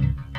चूर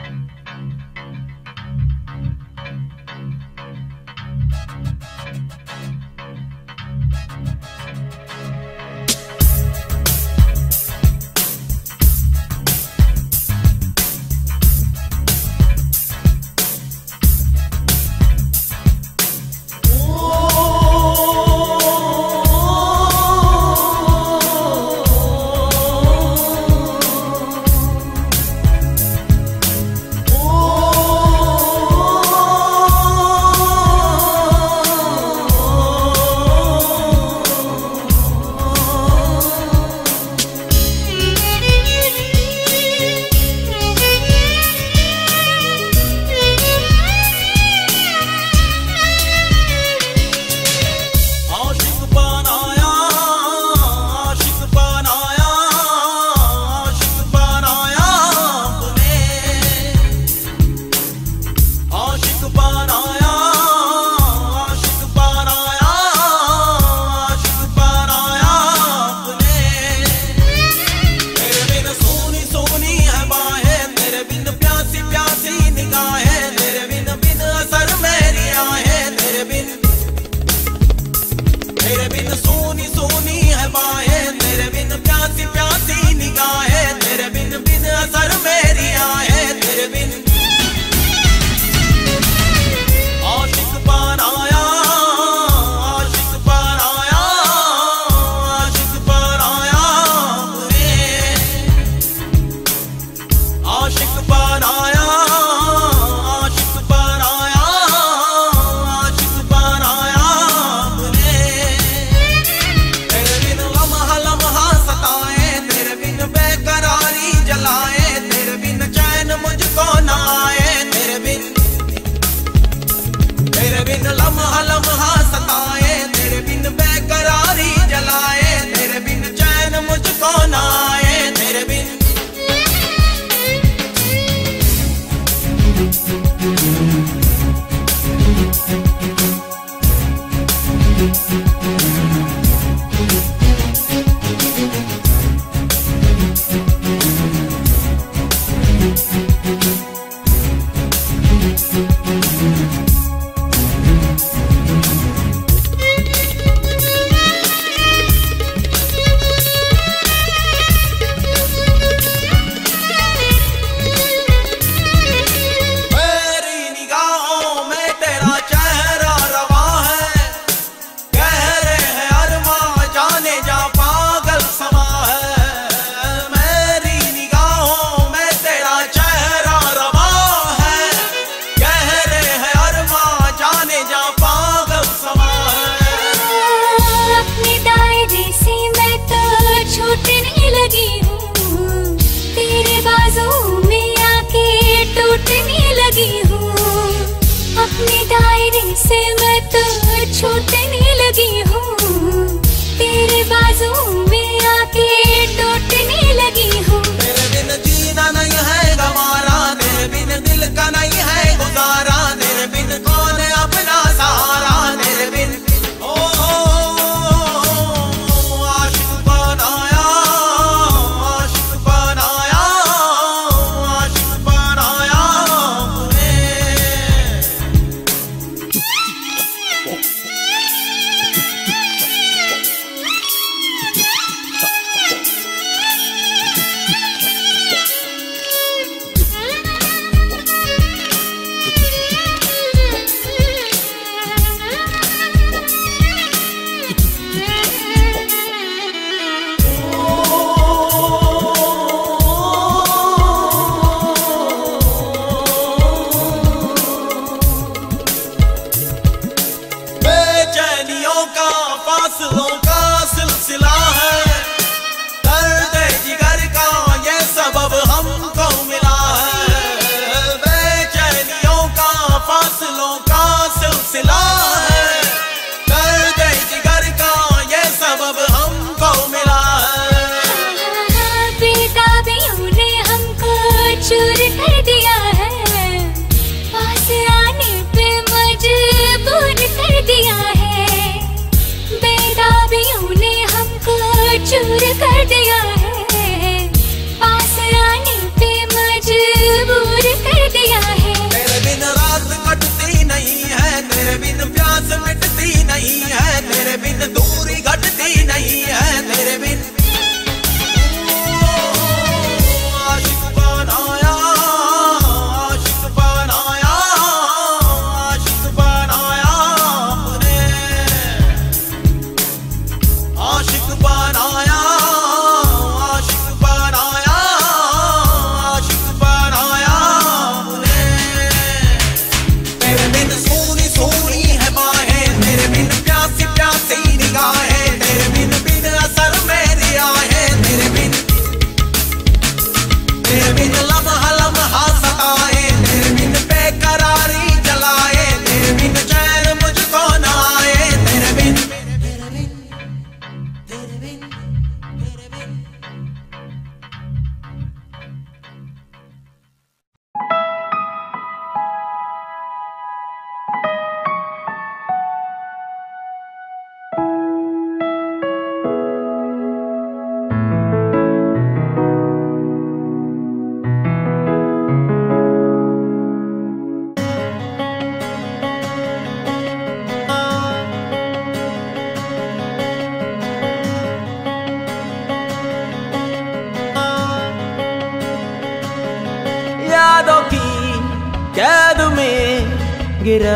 दिया है पास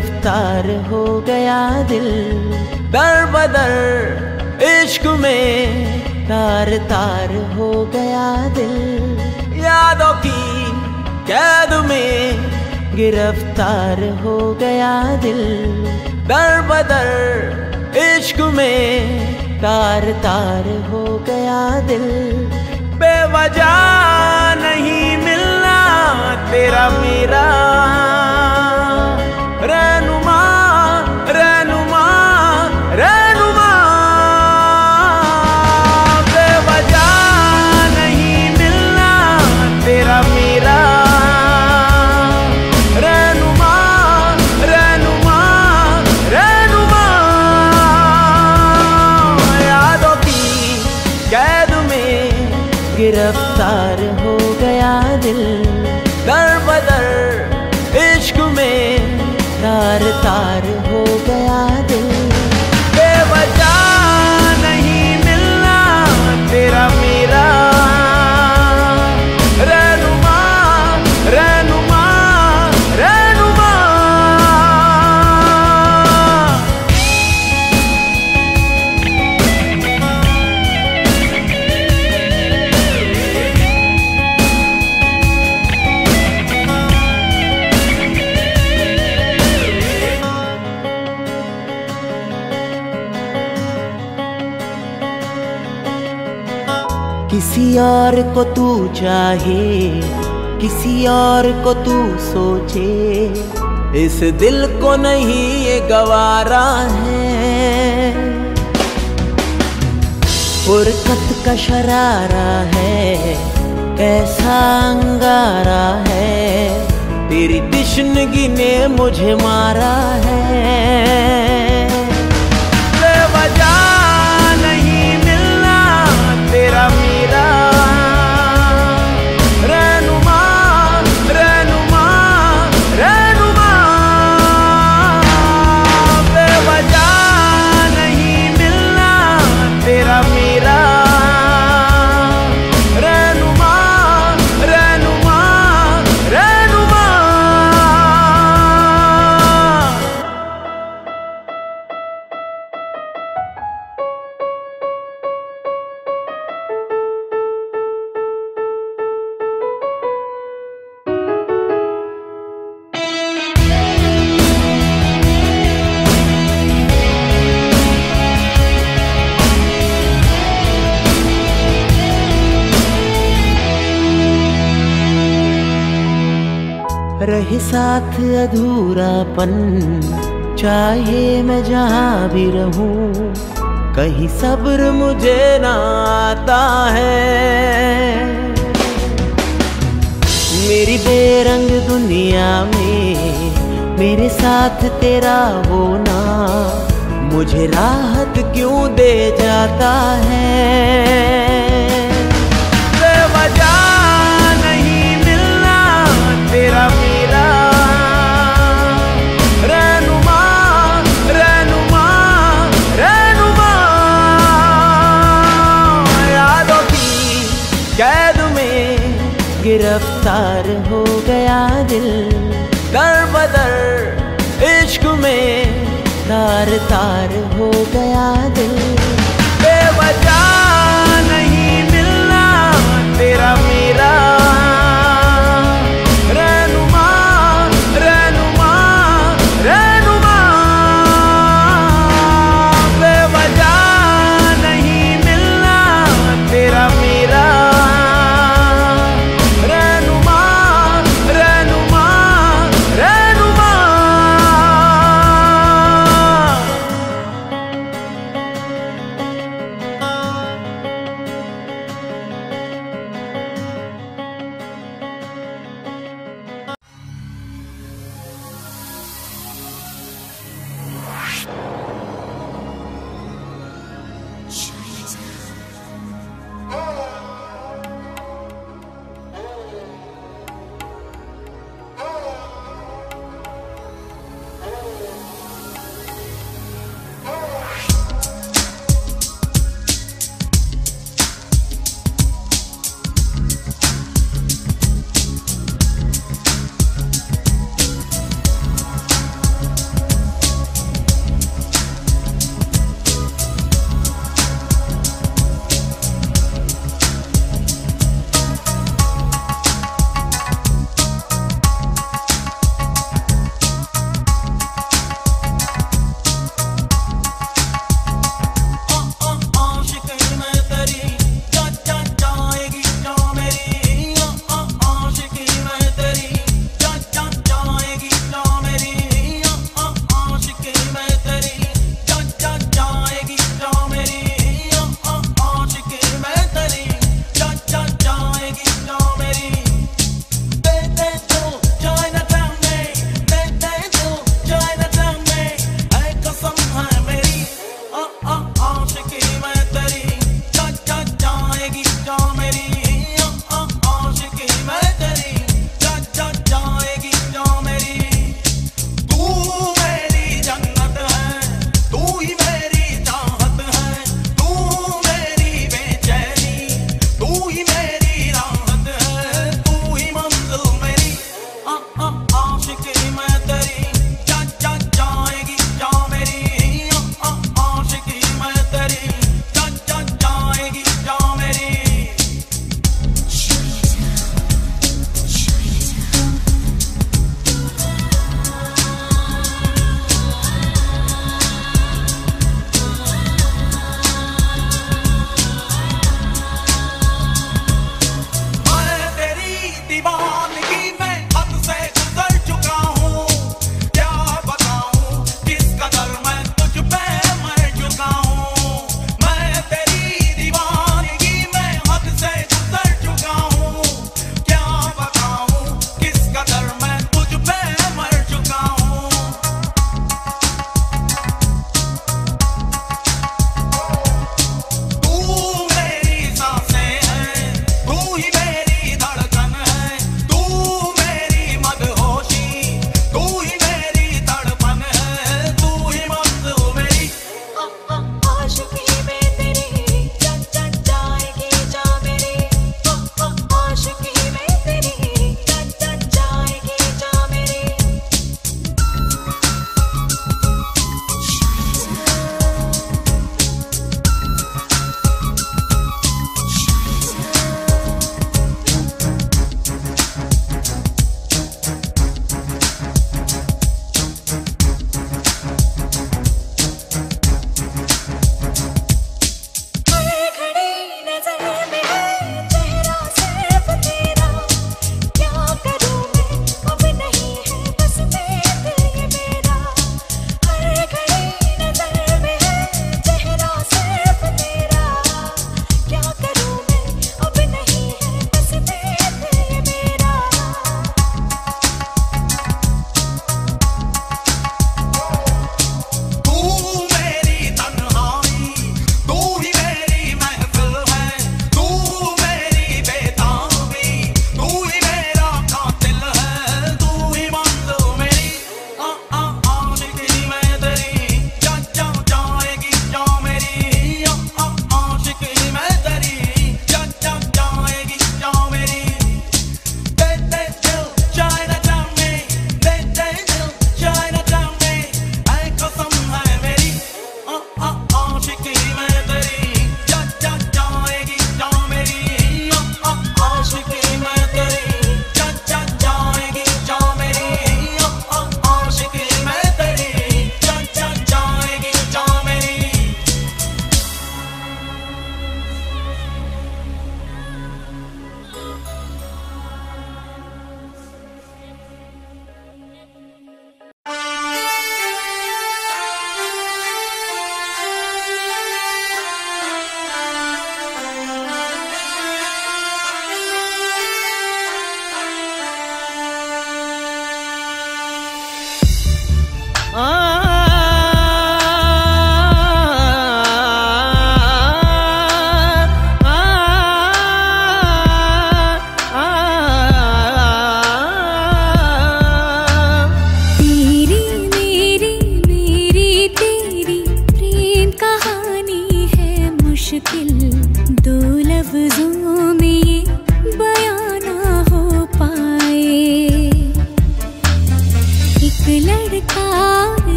गिरफ़्तार हो गया दिल। दर बदर इश्क में तार तार हो गया दिल। यादों की कैद में गिरफ़्तार हो गया दिल। दर बदर इश्क में तार तार हो गया दिल। बेवजह नहीं मिलना तेरा मेरा। Pra numa और को तू चाहे, किसी और को तू सोचे। इस दिल को नहीं ये गवारा है। फुरकत का शरारा है कैसा अंगारा है। तेरी तिश्नगी ने मुझे मारा है। रहे साथ अधूरापन। चाहे मैं जहाँ भी रहूँ, कहीं सब्र मुझे ना आता है। मेरी बेरंग दुनिया में, मेरे साथ तेरा होना मुझे राहत क्यों दे जाता है? गिरफ़्तार हो गया दिल। दर बदर इश्क में तार तार हो गया दिल। बेवजह नहीं मिलना तेरा मेरा।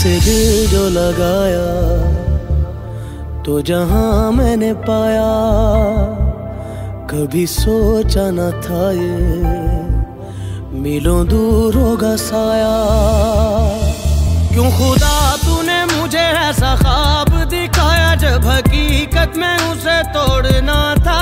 तुमसे दिल जो लगाया तो जहाँ मैंने पाया, कभी सोचा न था ये, मिलों दूर होगा साया। क्यों खुदा तूने मुझे ऐसा ख्वाब दिखाया, जब हकीकत में उसे तोड़ना था?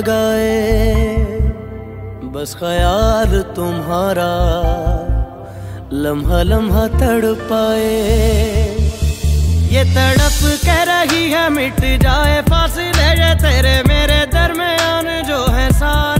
जगाए बस ख्याल तुम्हारा, लम्हा लम्हा तड़ पाए ये तड़प कह रही है, मिट जाए फासले तेरे, मेरे दरमियान जो है सारे।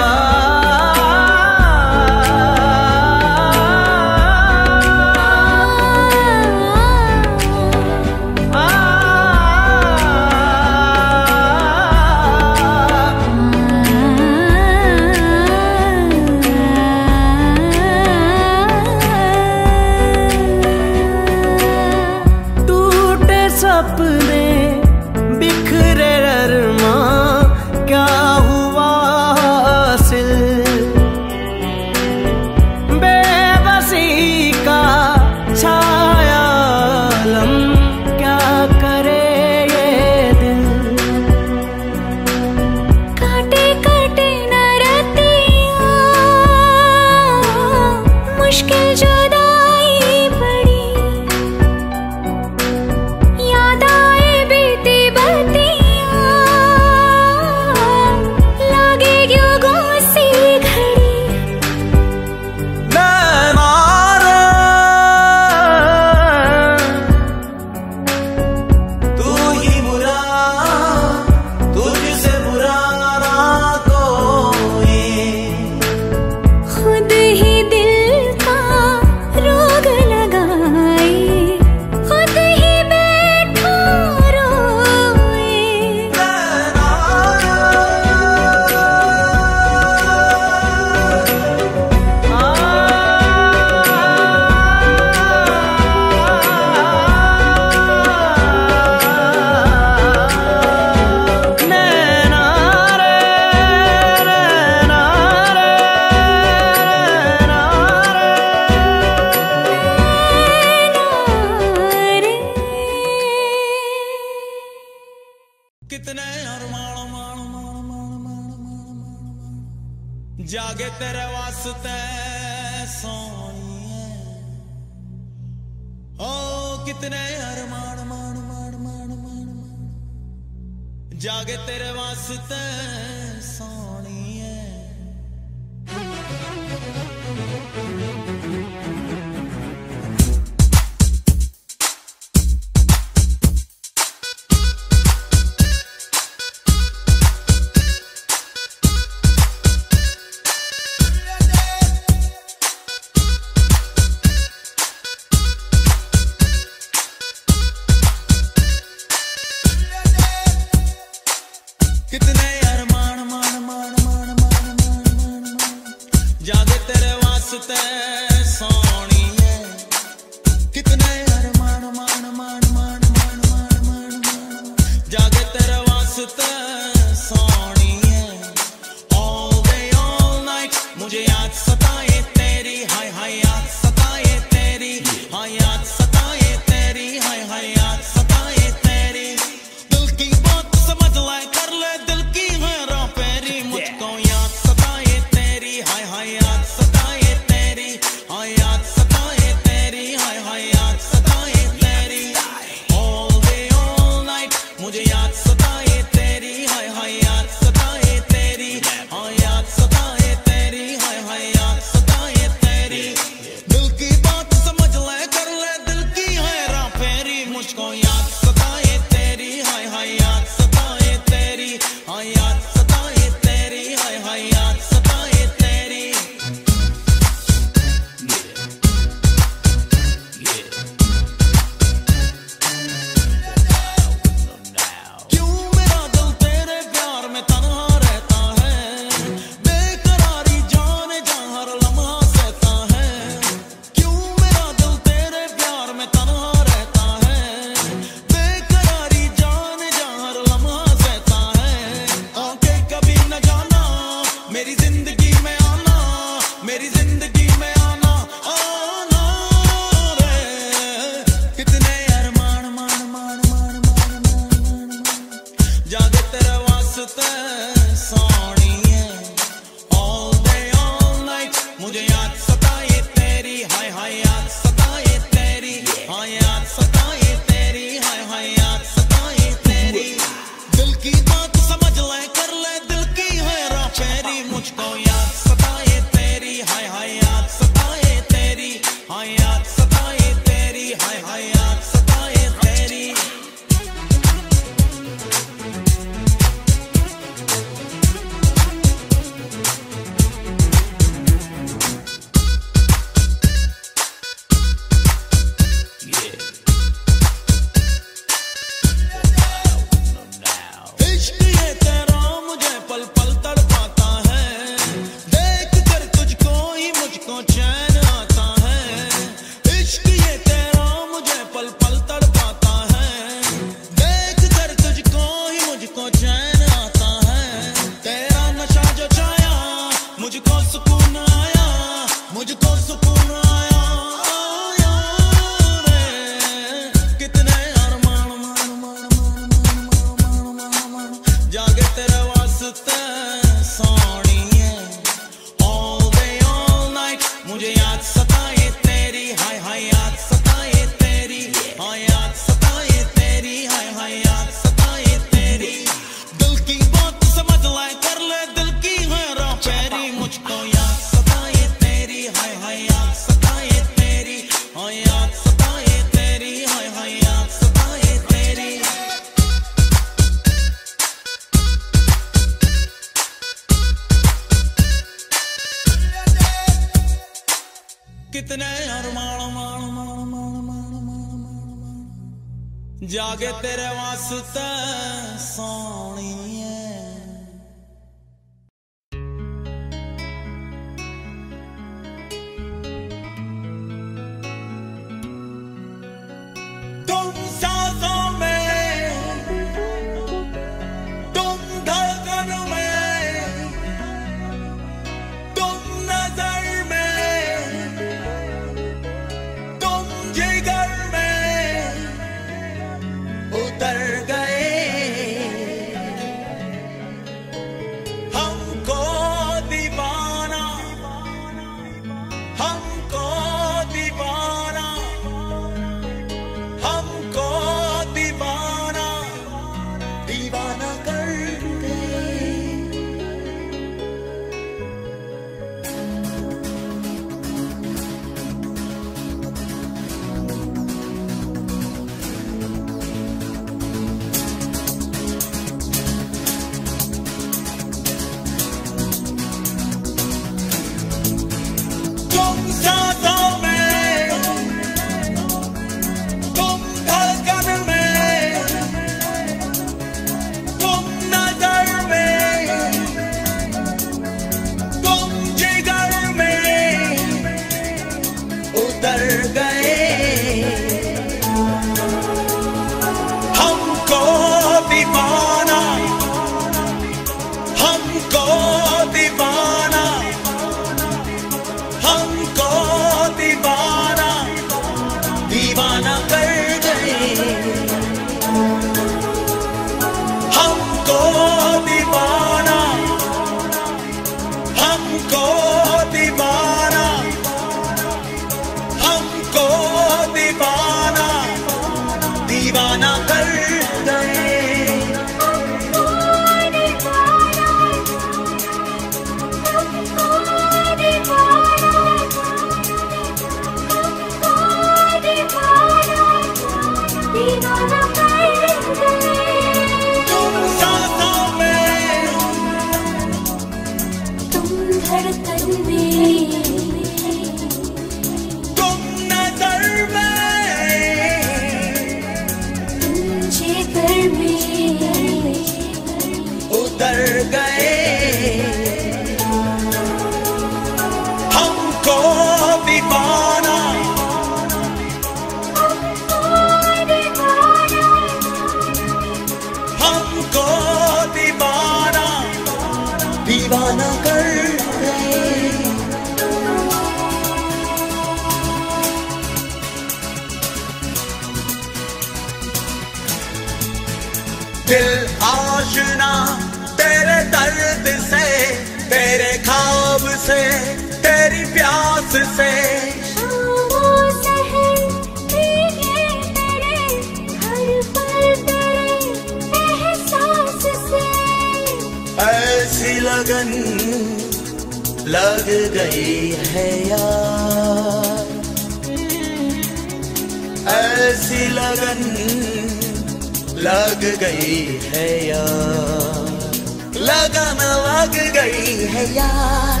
जज्बों गई है यार।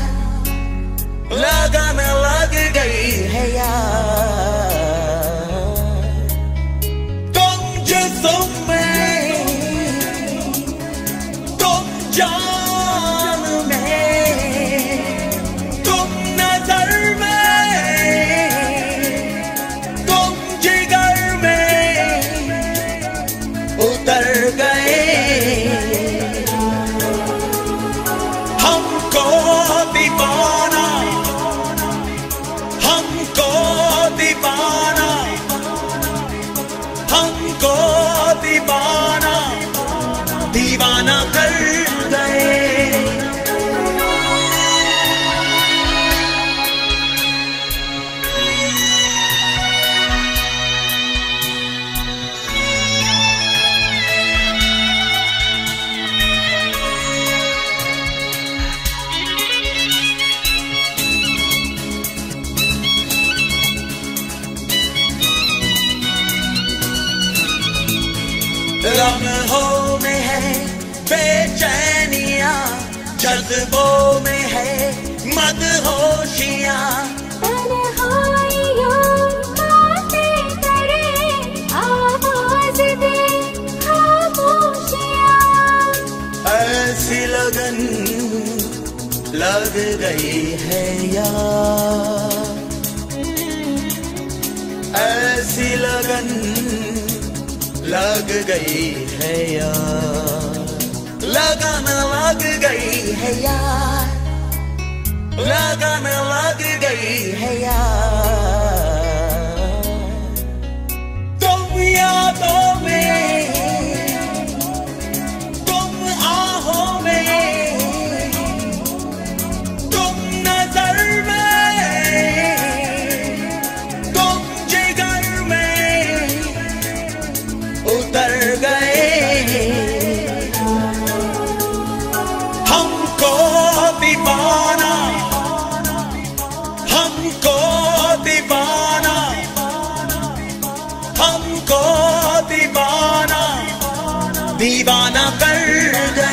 होशियाँ लग गई है यार। दुनिया। ऐसी लगन लग गई है यार। ऐसी लगन लग गई है यार। लगाना लग गई है यार। तुम या में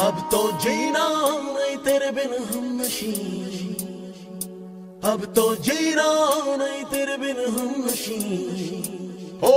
अब तो जीना नहीं तेरे बिन हम नशी अब तो जीना नहीं तेरे बिन हम नशी ओ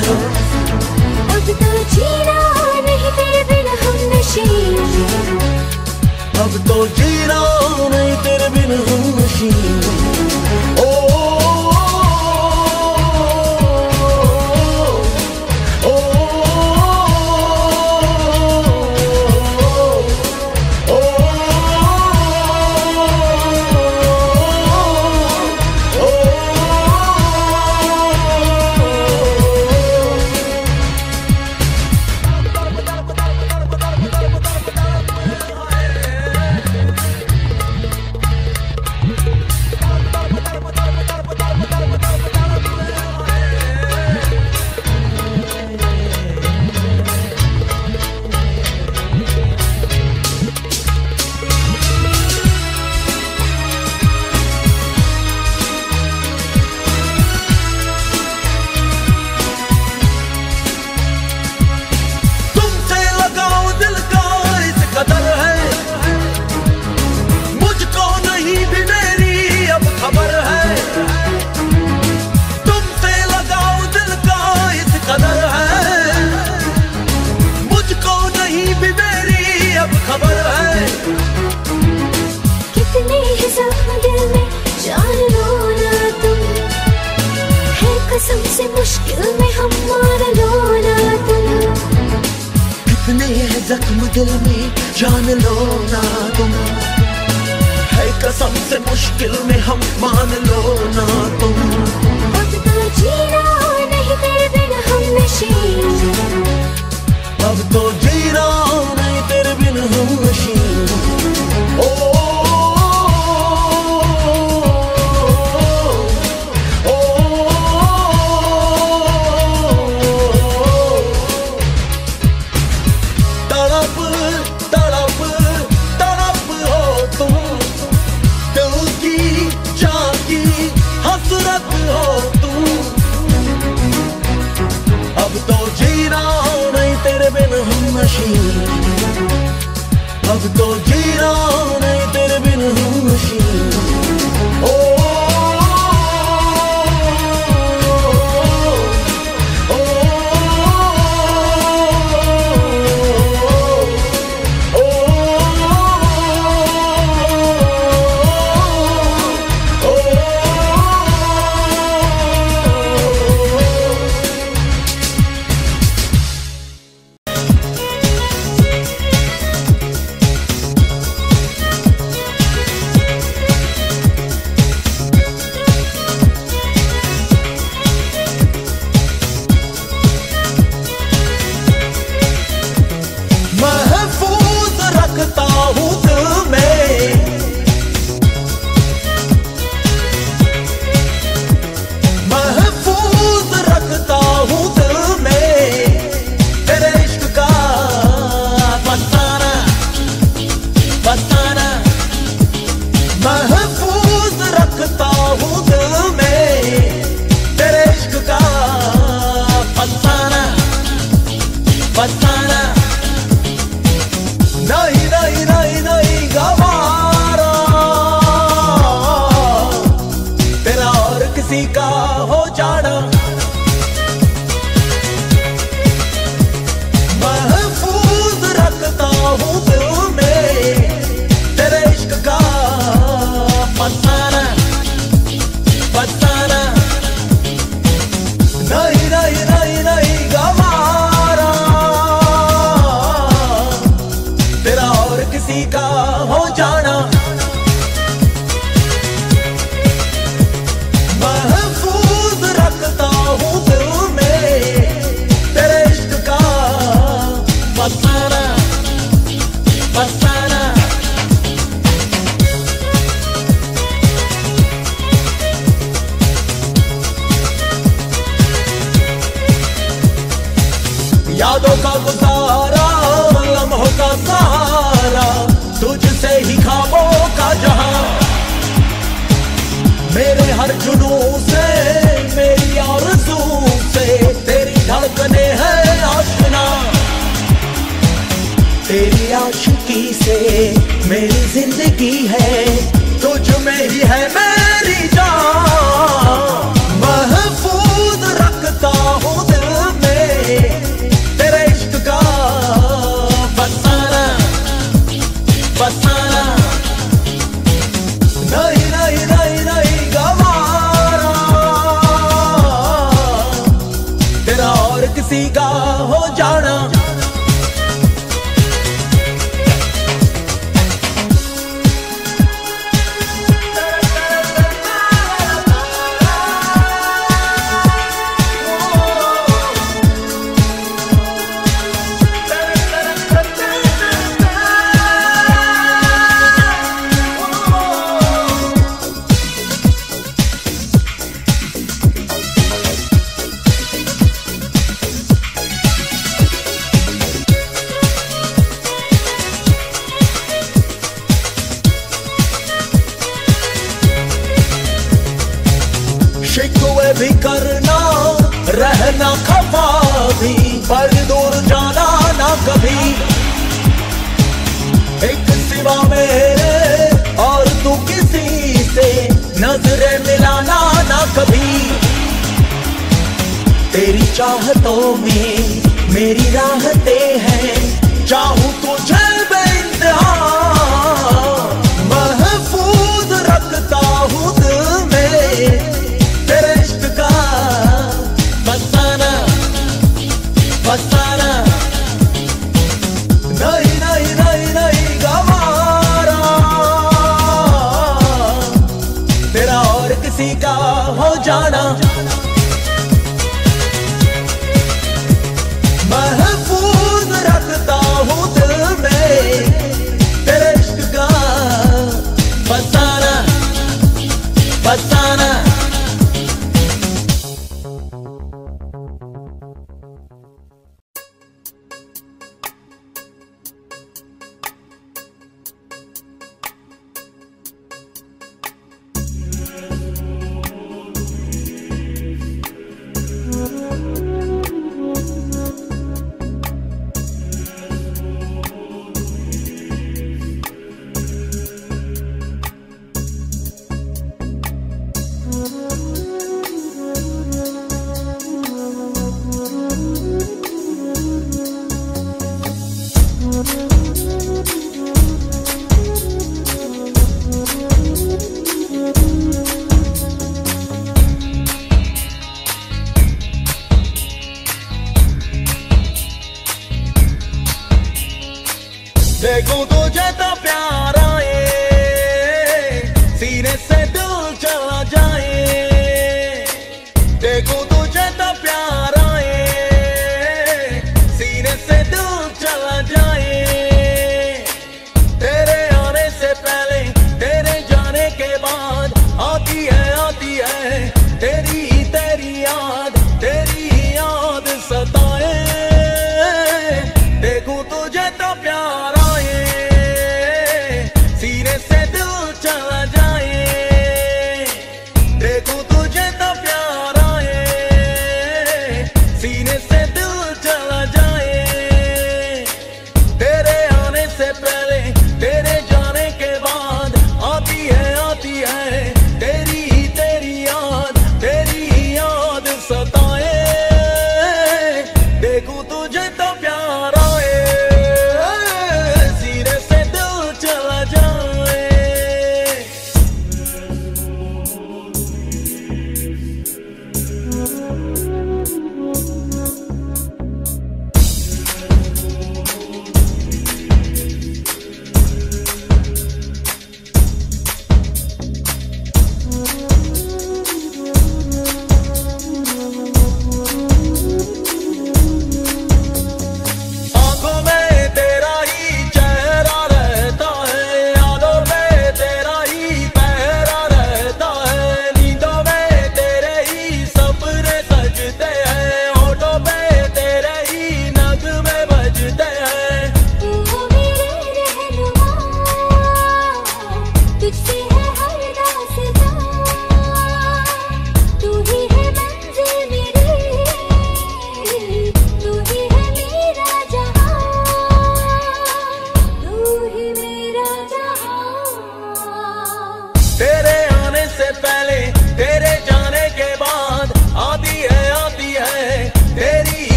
to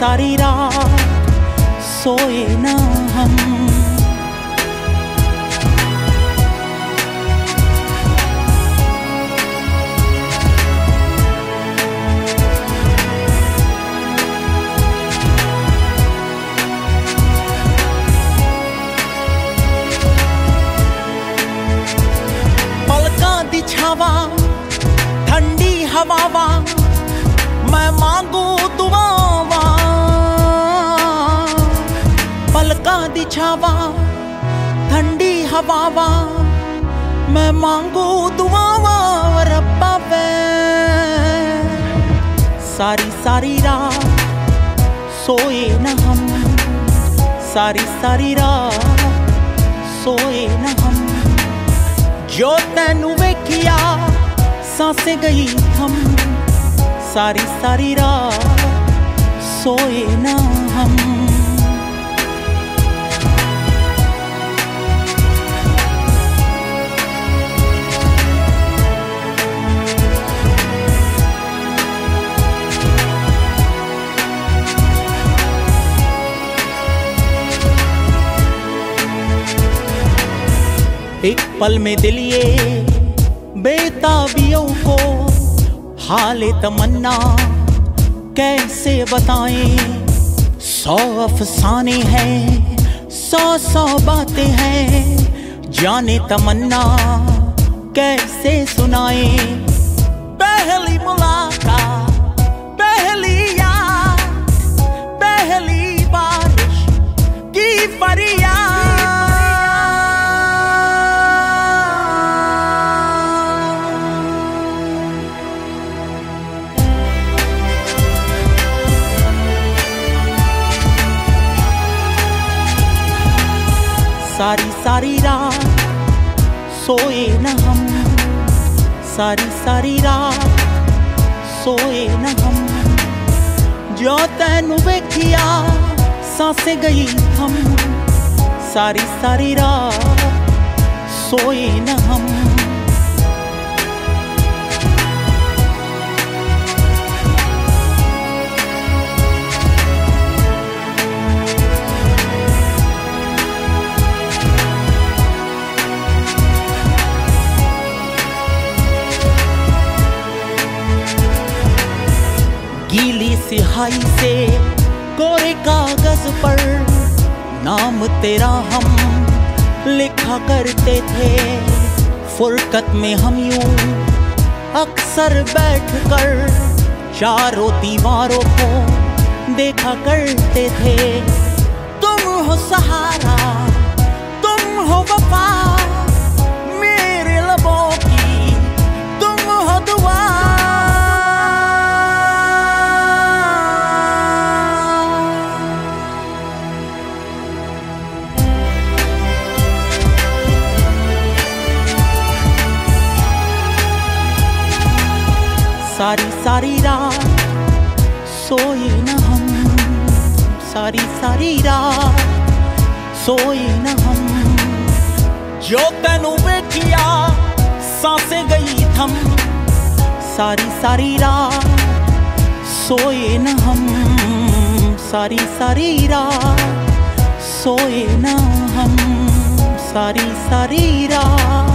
सारी सारी रात सोए यहाँ से गई हम। सारी सारी रात सोए ना हम। एक पल में दिल ये बेताबियों को हाल तमन्ना कैसे बताएँ? सौ अफसाने हैं, सौ सौ बातें हैं, जाने तमन्ना कैसे सुनाए? पहली मुलाकात, पहली याद, पहली बारिश की फरियाद। सारी सारी रात सोए न हम। सारी सारी रात सोए न हम। जो तेन वेखिया सांसे गई हम। सारी सारी रात सोए न हम। सिहाई से कोरे कागज़ पर नाम तेरा हम लिखा करते थे। फुरकत में हम यूँ अक्सर बैठकर चारों दीवारों को देखा करते थे। तुम हो सहारा, तुम हो वफा सारी सारी रात सोए न हम, सारी सारी रात सोए न हम। जो तेनू बैठिया साँसें गई थम। सारी सारी रात सोए न हम, सारी सारी रात सोए न हम, सारी सारी रात